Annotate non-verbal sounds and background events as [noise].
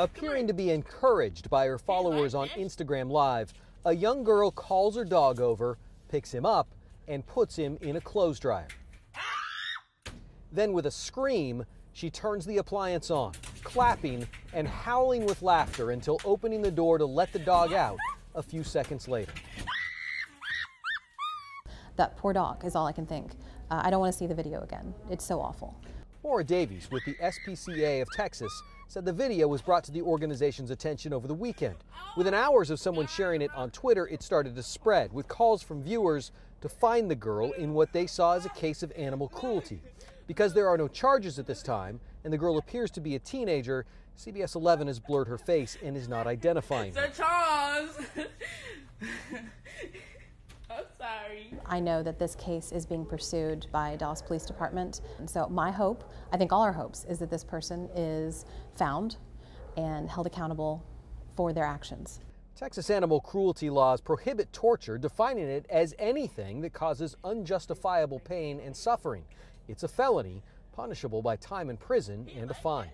Appearing to be encouraged by her followers on Instagram Live, a young girl calls her dog over, picks him up, and puts him in a clothes dryer. Then, with a scream, she turns the appliance on, clapping and howling with laughter until opening the door to let the dog out a few seconds later. That poor dog is all I can think. Uh, I don't want to see the video again. It's so awful. Maura Davies with the SPCA of Texas said the video was brought to the organization's attention over the weekend. Within hours of someone sharing it on Twitter, it started to spread with calls from viewers to find the girl in what they saw as a case of animal cruelty. Because there are no charges at this time and the girl appears to be a teenager, CBS 11 has blurred her face and is not identifying. Sir Charles. [laughs] I know that this case is being pursued by Dallas Police Department. And so my hope, I think all our hopes, is that this person is found and held accountable for their actions. Texas animal cruelty laws prohibit torture, defining it as anything that causes unjustifiable pain and suffering. It's a felony, punishable by time in prison and a fine.